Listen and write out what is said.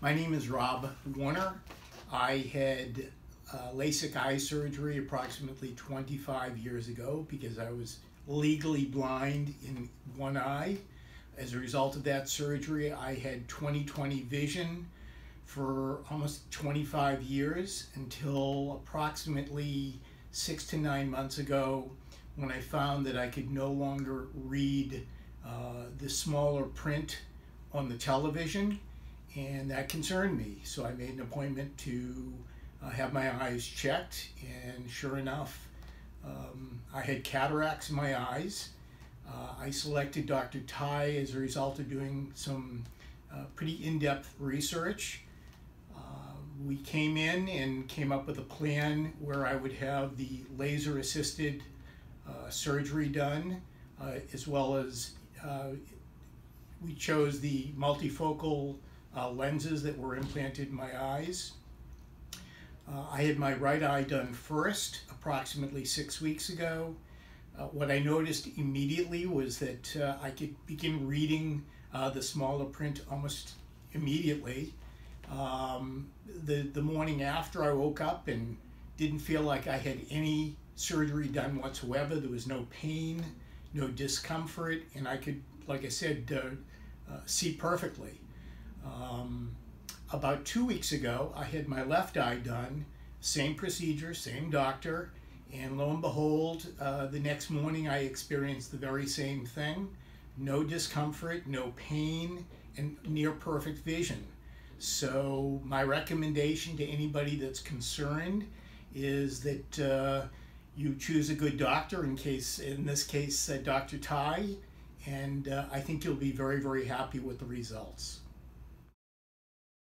My name is Rob Warner. I had uh, LASIK eye surgery approximately 25 years ago because I was legally blind in one eye. As a result of that surgery, I had 20/20 vision for almost 25 years until approximately six to nine months ago when I found that I could no longer read uh, the smaller print on the television and that concerned me. So I made an appointment to uh, have my eyes checked, and sure enough, um, I had cataracts in my eyes. Uh, I selected Dr. Tai as a result of doing some uh, pretty in-depth research. Uh, we came in and came up with a plan where I would have the laser-assisted uh, surgery done, uh, as well as we chose the multifocal uh, lenses that were implanted in my eyes. Uh, I had my right eye done first, approximately six weeks ago. Uh, what I noticed immediately was that uh, I could begin reading uh, the smaller print almost immediately. Um, the, the morning after I woke up and didn't feel like I had any surgery done whatsoever. There was no pain, no discomfort, and I could, like I said, uh, uh, see perfectly. Um, about two weeks ago, I had my left eye done, same procedure, same doctor, and lo and behold, uh, the next morning I experienced the very same thing. No discomfort, no pain, and near perfect vision. So my recommendation to anybody that's concerned is that uh, you choose a good doctor, in case, in this case, uh, Dr. Tai, and uh, I think you'll be very, very happy with the results.